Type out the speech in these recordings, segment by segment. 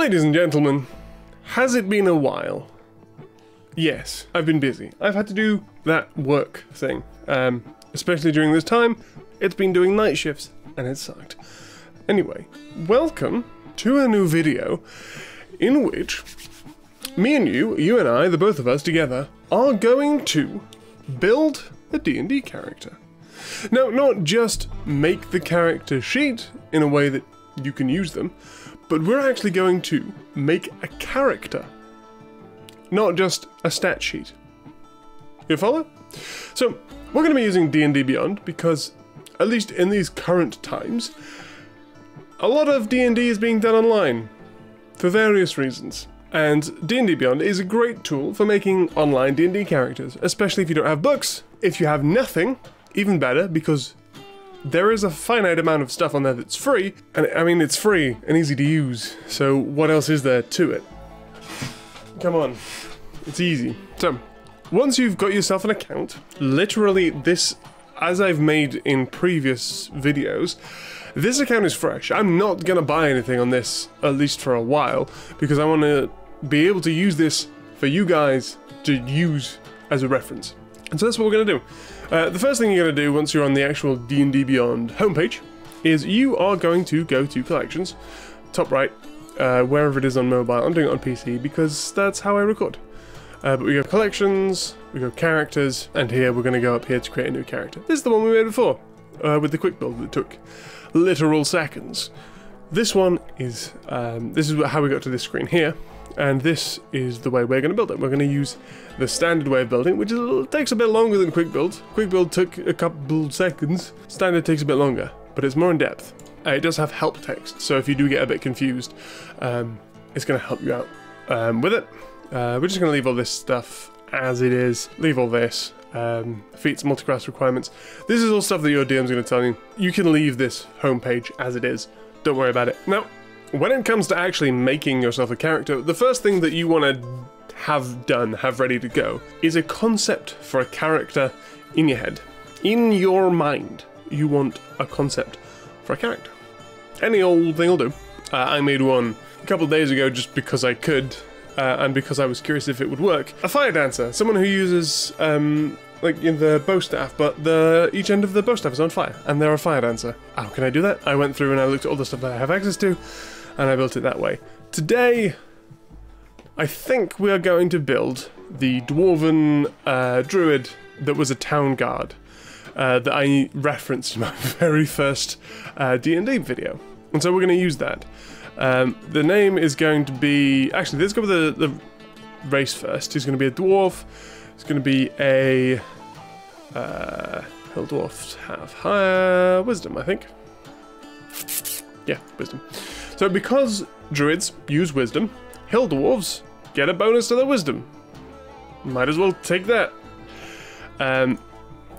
Ladies and gentlemen, has it been a while? Yes, I've been busy. I've had to do that work thing. Um, especially during this time, it's been doing night shifts, and it sucked. Anyway, welcome to a new video in which me and you, you and I, the both of us together, are going to build a D&D character. Now, not just make the character sheet in a way that you can use them, but we're actually going to make a character, not just a stat sheet. You follow? So, we're going to be using D&D Beyond because, at least in these current times, a lot of D&D is being done online for various reasons. And D&D Beyond is a great tool for making online D&D characters, especially if you don't have books. If you have nothing, even better, because there is a finite amount of stuff on there that's free, and I mean, it's free and easy to use, so what else is there to it? Come on, it's easy. So, once you've got yourself an account, literally this, as I've made in previous videos, this account is fresh. I'm not gonna buy anything on this, at least for a while, because I want to be able to use this for you guys to use as a reference. And so that's what we're to do. Uh, the first thing you're going to do once you're on the actual D&D Beyond homepage is you are going to go to collections, top right, uh, wherever it is on mobile. I'm doing it on PC because that's how I record. Uh, but we go collections, we go characters, and here we're going to go up here to create a new character. This is the one we made before, uh, with the quick build that took literal seconds. This one is, um, this is how we got to this screen here, and this is the way we're going to build it. We're going to use the standard way of building, which is, takes a bit longer than quick build. Quick build took a couple seconds. Standard takes a bit longer, but it's more in depth. Uh, it does have help text, so if you do get a bit confused, um, it's going to help you out um, with it. Uh, we're just going to leave all this stuff as it is. Leave all this. Um, feats, multiclass requirements. This is all stuff that your DM's going to tell you. You can leave this homepage as it is. Don't worry about it. Now, when it comes to actually making yourself a character, the first thing that you want to have done, have ready to go, is a concept for a character in your head. In your mind, you want a concept for a character. Any old thing will do. Uh, I made one a couple of days ago just because I could, uh, and because I was curious if it would work. A fire dancer, someone who uses um, like in the bow staff, but the each end of the bow staff is on fire, and they're a fire dancer. How can I do that? I went through and I looked at all the stuff that I have access to, and I built it that way. Today, I think we are going to build the dwarven uh, druid that was a town guard uh, that I referenced in my very first D&D uh, video. And so we're going to use that. Um, the name is going to be... Actually, let's go with the, the race first. He's going to be a dwarf. He's going to be a... Uh, Hill dwarfs have higher wisdom, I think. Yeah, wisdom. So because druids use wisdom, hill dwarves get a bonus to their wisdom. Might as well take that. Um,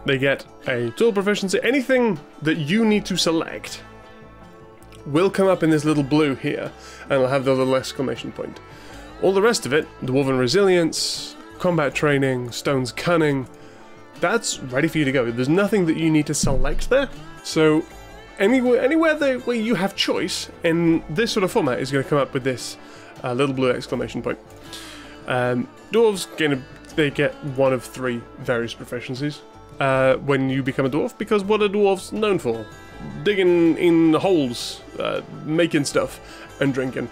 they get a tool proficiency. Anything that you need to select will come up in this little blue here, and it'll have the little exclamation point. All the rest of it, Dwarven Resilience, Combat Training, Stone's Cunning, that's ready for you to go. There's nothing that you need to select there. So anywhere, anywhere that, where you have choice in this sort of format is going to come up with this uh, little blue exclamation point. Um, dwarves gain they get one of three various proficiencies uh, when you become a dwarf because what are dwarves known for? Digging in holes, uh, making stuff, and drinking.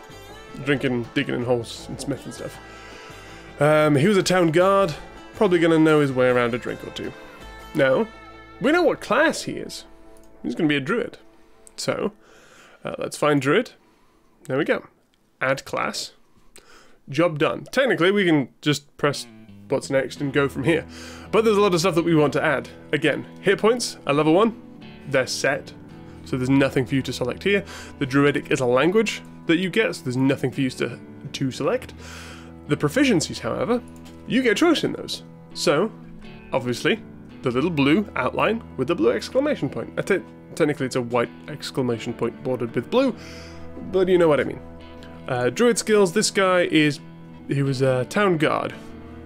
Drinking, digging in holes, and smithing stuff. Um, he was a town guard, probably going to know his way around a drink or two. Now, we know what class he is. He's going to be a druid. So, uh, let's find druid. There we go. Add class. Job done. Technically, we can just press what's next and go from here. But there's a lot of stuff that we want to add. Again, hit points at level 1, they're set. So there's nothing for you to select here. The Druidic is a language that you get, so there's nothing for you to, to select. The proficiencies, however, you get choice in those. So, obviously, the little blue outline with the blue exclamation point. technically, it's a white exclamation point bordered with blue, but you know what I mean. Uh, druid skills, this guy is, he was a town guard.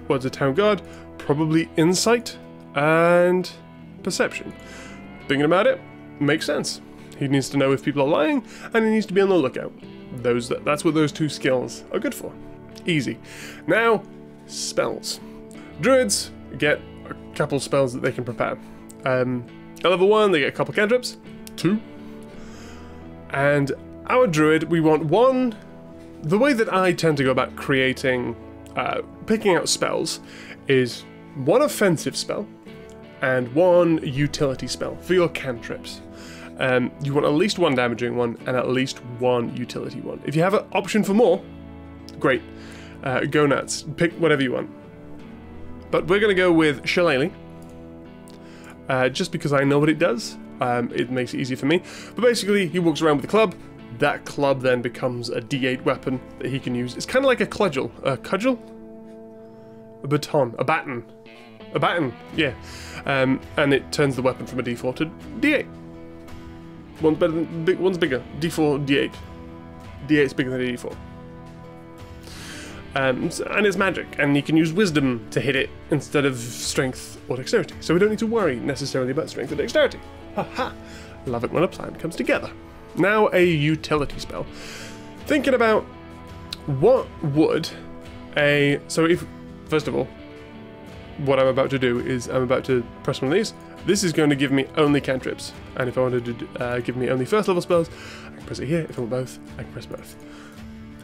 What's a town guard? Probably insight and perception. Thinking about it, makes sense. He needs to know if people are lying, and he needs to be on the lookout. Those That's what those two skills are good for. Easy. Now, spells. Druids get couple spells that they can prepare. Um, at level 1, they get a couple cantrips. Two. And our druid, we want one... The way that I tend to go about creating, uh, picking out spells, is one offensive spell and one utility spell for your cantrips. Um, you want at least one damaging one and at least one utility one. If you have an option for more, great. Uh, go nuts. Pick whatever you want. But we're going to go with Shillelagh. Uh, just because I know what it does. Um, it makes it easy for me. But basically, he walks around with a club. That club then becomes a d8 weapon that he can use. It's kind of like a cudgel. A cudgel? A baton. A baton. A baton, yeah. Um, and it turns the weapon from a d4 to d8. One's better than, one's bigger. D4, D8. D8's bigger than D4. Um, and it's magic, and you can use wisdom to hit it instead of strength or dexterity. So we don't need to worry necessarily about strength or dexterity. Ha ha! Love it when a plan comes together. Now a utility spell. Thinking about what would a so if first of all, what I'm about to do is I'm about to press one of these. This is going to give me only cantrips, and if I wanted to uh, give me only first level spells, I can press it here. If I want both, I can press both.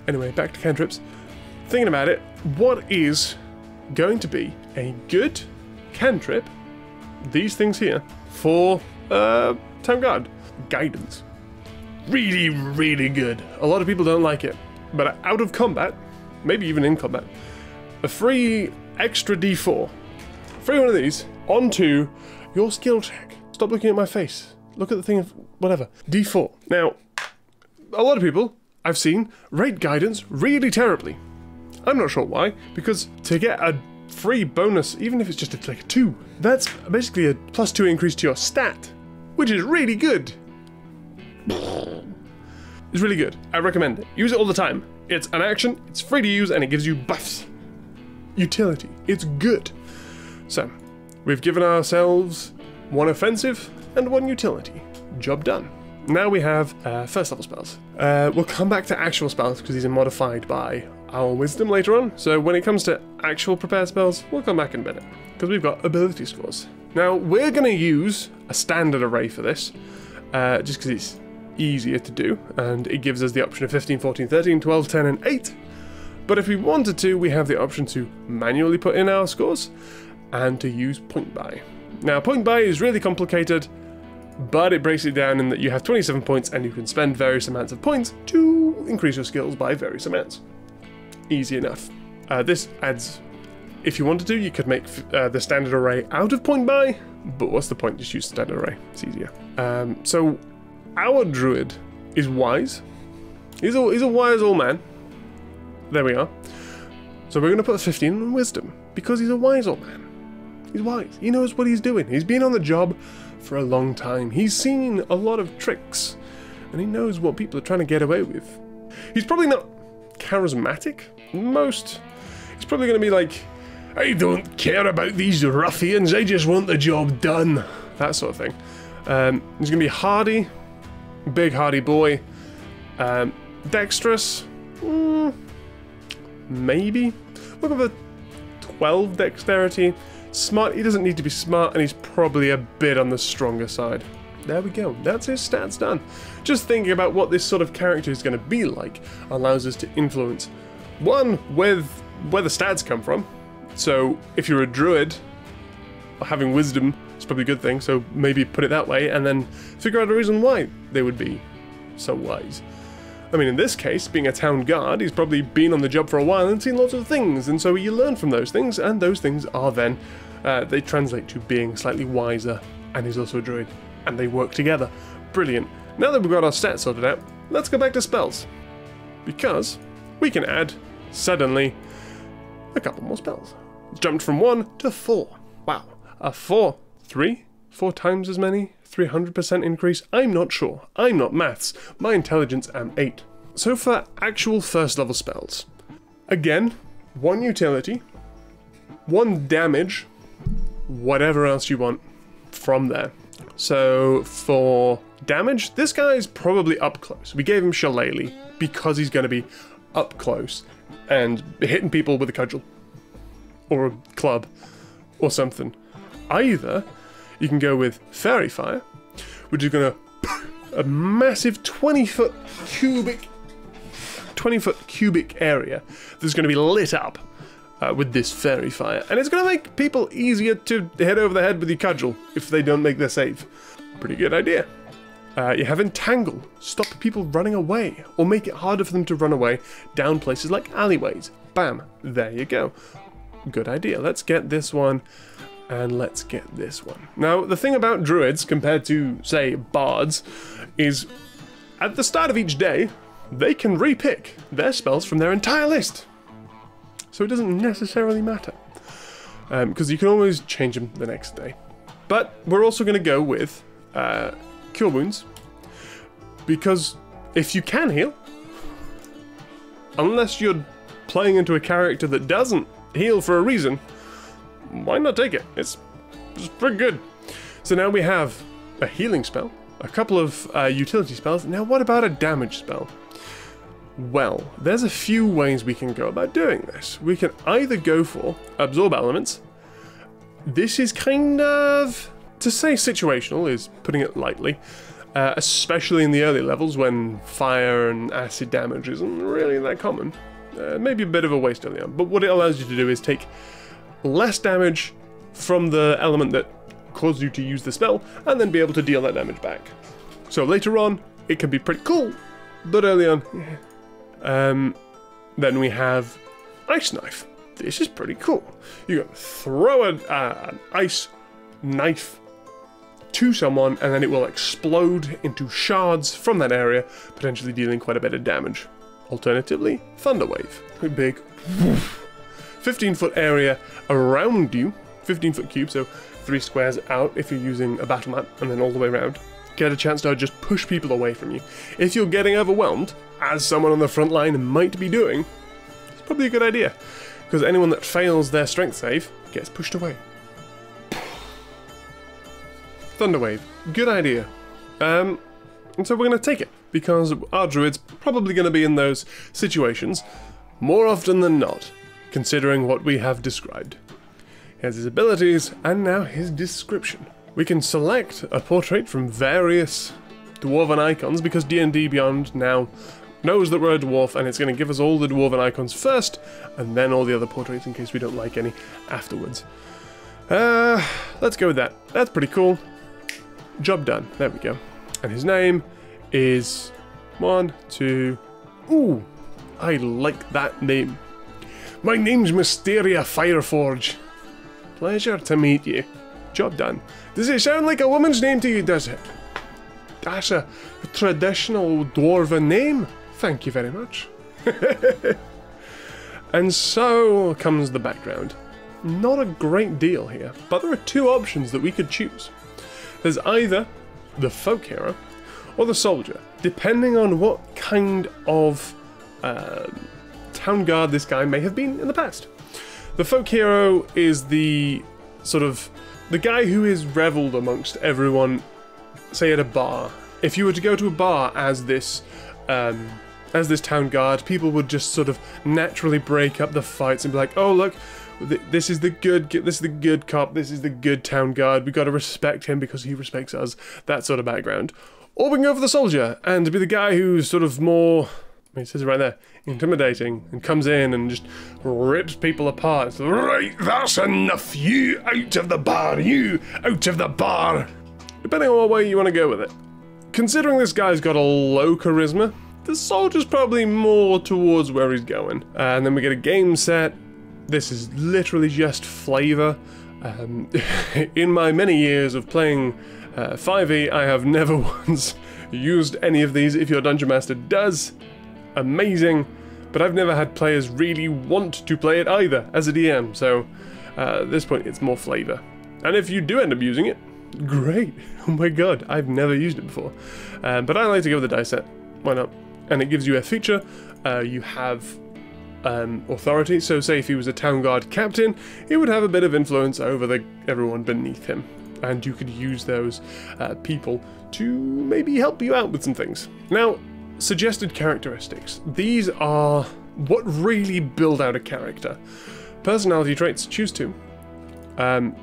Anyway, back to cantrips. Thinking about it, what is going to be a good cantrip, these things here, for uh, Town Guard? Guidance. Really, really good. A lot of people don't like it, but out of combat, maybe even in combat, a free extra d4 Free one of these onto your skill check. Stop looking at my face. Look at the thing of whatever. D4. Now, a lot of people I've seen rate guidance really terribly. I'm not sure why, because to get a free bonus, even if it's just a, like a 2, that's basically a plus 2 increase to your stat, which is really good. It's really good. I recommend it. Use it all the time. It's an action, it's free to use, and it gives you buffs. Utility. It's good. So, we've given ourselves one offensive and one utility. Job done. Now we have uh, first level spells. Uh, we'll come back to actual spells because these are modified by our wisdom later on. So when it comes to actual prepare spells, we'll come back in a minute because we've got ability scores. Now we're going to use a standard array for this uh, just because it's easier to do and it gives us the option of 15, 14, 13, 12, 10 and 8. But if we wanted to, we have the option to manually put in our scores and to use point buy. Now, point buy is really complicated, but it breaks it down in that you have 27 points and you can spend various amounts of points to increase your skills by various amounts. Easy enough. Uh, this adds, if you wanted to, you could make uh, the standard array out of point buy, but what's the point? Just use standard array. It's easier. Um, so, our druid is wise. He's a, he's a wise old man. There we are. So we're going to put 15 in wisdom, because he's a wise old man. He's wise. He knows what he's doing. He's been on the job for a long time. He's seen a lot of tricks, and he knows what people are trying to get away with. He's probably not charismatic. Most. It's probably going to be like, I don't care about these ruffians. I just want the job done. That sort of thing. Um, he's going to be hardy, big hardy boy. Um, dexterous, mm, maybe. Look at the 12 dexterity. Smart, he doesn't need to be smart, and he's probably a bit on the stronger side. There we go, that's his stats done. Just thinking about what this sort of character is going to be like allows us to influence, one, with where the stats come from. So if you're a druid, having wisdom is probably a good thing, so maybe put it that way, and then figure out a reason why they would be so wise. I mean, in this case, being a town guard, he's probably been on the job for a while and seen lots of things, and so you learn from those things, and those things are then, uh, they translate to being slightly wiser, and he's also a druid, and they work together. Brilliant. Now that we've got our stats sorted out, let's go back to spells. Because we can add, suddenly, a couple more spells. Jumped from one to four. Wow. A four. Three? Four times as many? 300% increase? I'm not sure. I'm not maths. My intelligence am 8. So for actual first level spells, again, one utility, one damage, whatever else you want from there. So for damage, this guy is probably up close. We gave him Shillelagh. because he's going to be up close and hitting people with a cudgel or a club or something. Either you can go with Faerie Fire, which is going to a massive 20 foot cubic 20 foot cubic area that's going to be lit up uh, with this faerie fire, and it's going to make people easier to head over the head with your cudgel if they don't make their save. Pretty good idea. Uh, you have Entangle, stop people running away, or make it harder for them to run away down places like alleyways. Bam, there you go. Good idea. Let's get this one, and let's get this one. Now, the thing about druids compared to, say, bards, is at the start of each day, they can repick their spells from their entire list. So it doesn't necessarily matter. Because um, you can always change them the next day. But we're also going to go with uh, Cure Wounds. Because if you can heal, unless you're playing into a character that doesn't heal for a reason, why not take it? It's, it's pretty good. So now we have a healing spell, a couple of uh, utility spells. Now what about a damage spell? Well, there's a few ways we can go about doing this. We can either go for absorb elements. This is kind of, to say situational is putting it lightly, uh, especially in the early levels when fire and acid damage isn't really that common. Uh, maybe a bit of a waste early on, but what it allows you to do is take less damage from the element that caused you to use the spell, and then be able to deal that damage back. So later on, it can be pretty cool, but early on, um, then we have Ice Knife. This is pretty cool. You can throw uh, an ice knife to someone and then it will explode into shards from that area, potentially dealing quite a bit of damage. Alternatively, Thunder Wave. A big 15 foot area around you, 15 foot cube, so three squares out if you're using a battle map, and then all the way around. Get a chance to just push people away from you. If you're getting overwhelmed, as someone on the front line might be doing, it's probably a good idea. Because anyone that fails their strength save gets pushed away. Thunderwave, good idea. Um, and so we're going to take it, because our druid's probably going to be in those situations more often than not, considering what we have described. Here's his abilities, and now his description. We can select a portrait from various dwarven icons, because D&D Beyond now knows that we're a dwarf and it's going to give us all the dwarven icons first and then all the other portraits in case we don't like any afterwards. Uh, let's go with that. That's pretty cool. Job done. There we go. And his name is one, two. Ooh, I like that name. My name's Mysteria Fireforge. Pleasure to meet you. Job done. Does it sound like a woman's name to you, does it? That's a traditional dwarven name. Thank you very much. and so comes the background. Not a great deal here, but there are two options that we could choose. There's either the folk hero or the soldier, depending on what kind of uh, town guard this guy may have been in the past. The folk hero is the sort of the guy who is reveled amongst everyone, say at a bar. If you were to go to a bar as this um, as this town guard, people would just sort of naturally break up the fights and be like, "Oh, look, this is the good, this is the good cop, this is the good town guard. We got to respect him because he respects us." That sort of background. Or we can go for the soldier and be the guy who's sort of more. I mean, it says it right there, intimidating, and comes in and just rips people apart. It's like, right, that's enough. You out of the bar. You out of the bar. Depending on what way you want to go with it. Considering this guy's got a low charisma, the soldier's probably more towards where he's going. Uh, and then we get a game set. This is literally just flavor. Um, in my many years of playing uh, 5e, I have never once used any of these. If your Dungeon Master does, amazing. But I've never had players really want to play it either as a DM. So uh, at this point, it's more flavor. And if you do end up using it, great. Oh my god, I've never used it before. Um, but I like to go with the dice set. Why not? And it gives you a feature. Uh, you have um, authority. So, say if he was a town guard captain, he would have a bit of influence over the everyone beneath him, and you could use those uh, people to maybe help you out with some things. Now, suggested characteristics. These are what really build out a character. Personality traits, choose two. Um,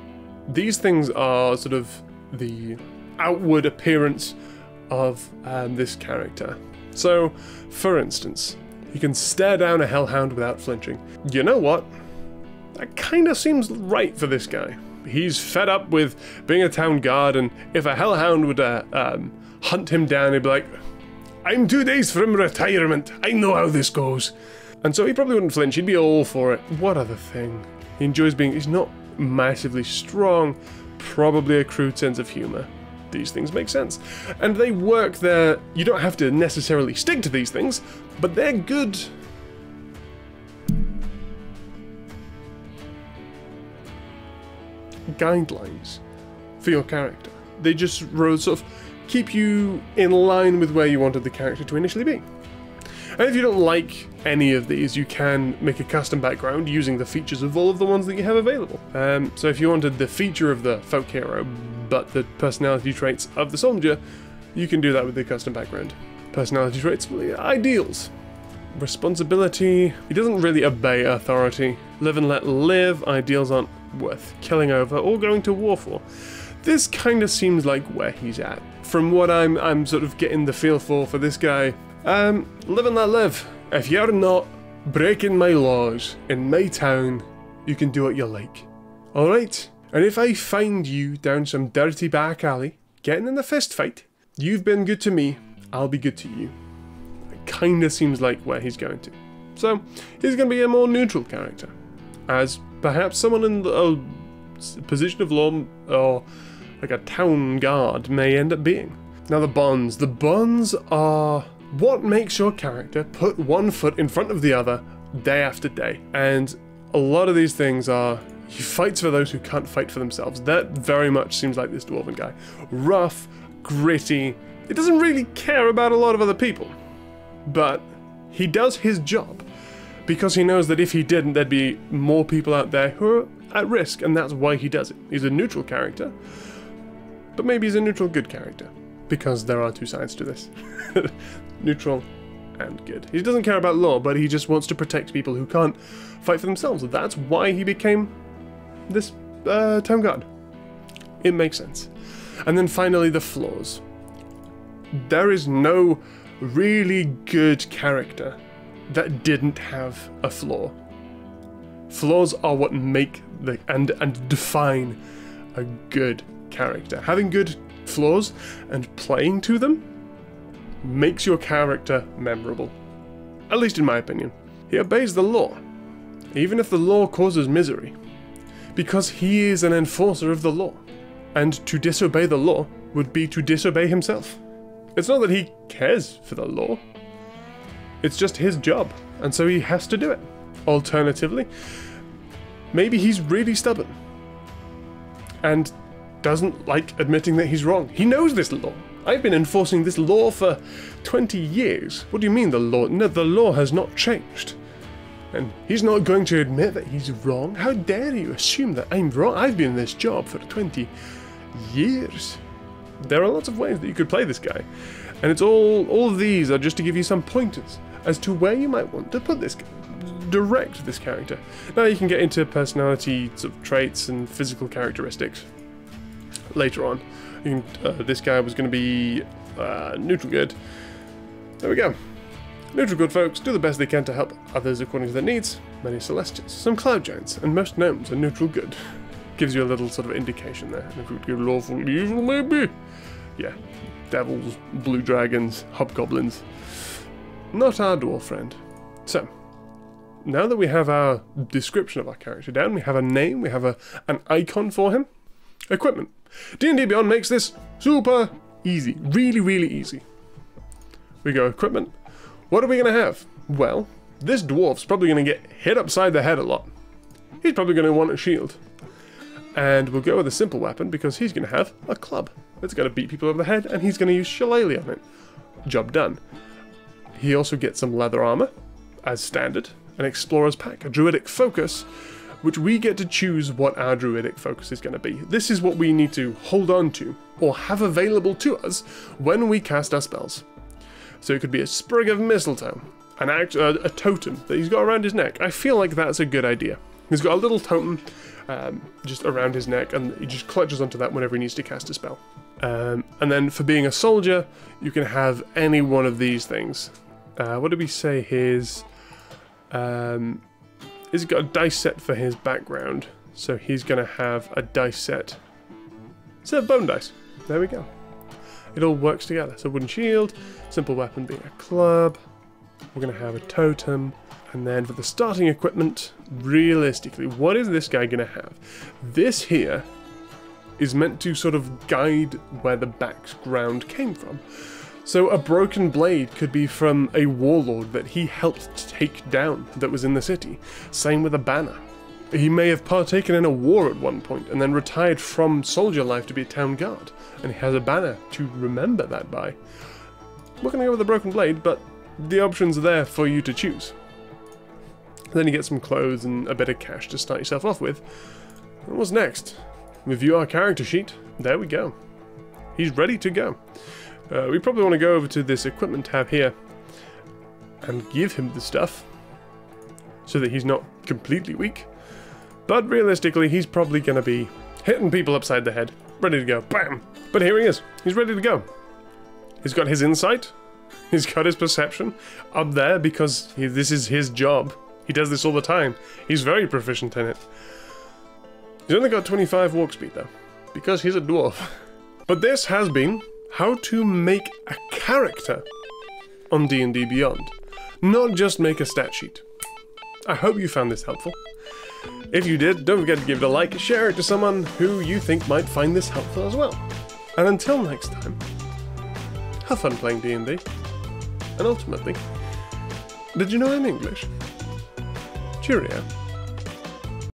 these things are sort of the outward appearance of um, this character. So, for instance, he can stare down a hellhound without flinching. You know what? That kind of seems right for this guy. He's fed up with being a town guard, and if a hellhound would uh, um, hunt him down, he'd be like, I'm two days from retirement. I know how this goes. And so he probably wouldn't flinch. He'd be all for it. What other thing? He enjoys being. He's not massively strong. Probably a crude sense of humor. These things make sense. And they work there. You don't have to necessarily stick to these things, but they're good. Guidelines for your character. They just sort of keep you in line with where you wanted the character to initially be. And if you don't like any of these, you can make a custom background using the features of all of the ones that you have available. Um, so if you wanted the feature of the folk hero, but the personality traits of the soldier, you can do that with the custom background. Personality traits, ideals. Responsibility, he doesn't really obey authority. Live and let live, ideals aren't worth killing over or going to war for. This kind of seems like where he's at. From what I'm, I'm sort of getting the feel for for this guy, um, live and let live. If you're not breaking my laws in my town, you can do what you like. Alright? And if I find you down some dirty back alley, getting in a fist fight, you've been good to me, I'll be good to you. It kinda seems like where he's going to. So, he's gonna be a more neutral character. As perhaps someone in a position of law or like a town guard may end up being. Now the bonds. The bonds are what makes your character put one foot in front of the other day after day. And a lot of these things are he fights for those who can't fight for themselves. That very much seems like this dwarven guy. Rough, gritty. He doesn't really care about a lot of other people. But he does his job because he knows that if he didn't, there'd be more people out there who are at risk, and that's why he does it. He's a neutral character, but maybe he's a neutral good character because there are two sides to this neutral and good. He doesn't care about law, but he just wants to protect people who can't fight for themselves. That's why he became this uh, town guard. It makes sense. And then finally, the flaws. There is no really good character that didn't have a flaw. Flaws are what make the and and define a good character. Having good flaws and playing to them makes your character memorable. At least in my opinion. He obeys the law, even if the law causes misery, because he is an enforcer of the law, and to disobey the law would be to disobey himself. It's not that he cares for the law, it's just his job, and so he has to do it. Alternatively, maybe he's really stubborn and doesn't like admitting that he's wrong. He knows this law. I've been enforcing this law for 20 years. What do you mean the law? No, the law has not changed. And he's not going to admit that he's wrong. How dare you assume that I'm wrong? I've been in this job for 20 years. There are lots of ways that you could play this guy. And it's all all of these are just to give you some pointers as to where you might want to put this direct this character. Now you can get into personality sort of traits and physical characteristics later on. Uh, this guy was going to be uh, neutral good. There we go. Neutral good folks do the best they can to help others according to their needs. Many celestials, some cloud giants, and most gnomes are neutral good. Gives you a little sort of indication there. Neutral good, lawful evil, maybe. Yeah, devils, blue dragons, hobgoblins. Not our dwarf friend. So, now that we have our description of our character down, we have a name, we have a an icon for him. Equipment. D&D Beyond makes this super easy. Really, really easy. We go equipment. What are we going to have? Well, this dwarf's probably going to get hit upside the head a lot. He's probably going to want a shield. And we'll go with a simple weapon because he's going to have a club. It's going to beat people over the head and he's going to use shillelagh on it. Job done. He also gets some leather armor, as standard, an explorer's pack, a druidic focus, which we get to choose what our druidic focus is going to be. This is what we need to hold on to, or have available to us, when we cast our spells. So it could be a sprig of mistletoe, an act, uh, a totem that he's got around his neck. I feel like that's a good idea. He's got a little totem um, just around his neck, and he just clutches onto that whenever he needs to cast a spell. Um, and then for being a soldier, you can have any one of these things. Uh, what did we say his... Um, he's got a dice set for his background, so he's going to have a dice set. Set of bone dice. There we go. It all works together. So wooden shield, simple weapon being a club. We're going to have a totem. And then for the starting equipment, realistically, what is this guy going to have? This here is meant to sort of guide where the background came from. So a broken blade could be from a warlord that he helped to take down that was in the city. Same with a banner. He may have partaken in a war at one point and then retired from soldier life to be a town guard, and he has a banner to remember that by. We're going to go with a broken blade, but the options are there for you to choose. Then you get some clothes and a bit of cash to start yourself off with. And what's next? Review our character sheet. There we go. He's ready to go. Uh, we probably want to go over to this equipment tab here and give him the stuff so that he's not completely weak. But realistically, he's probably going to be hitting people upside the head, ready to go. Bam! But here he is. He's ready to go. He's got his insight. He's got his perception up there because he, this is his job. He does this all the time. He's very proficient in it. He's only got 25 walk speed though, because he's a dwarf. But this has been how to make a character on D&D Beyond, not just make a stat sheet. I hope you found this helpful. If you did, don't forget to give it a like, share it to someone who you think might find this helpful as well. And until next time, have fun playing D&D. And ultimately, did you know I'm English? Cheerio.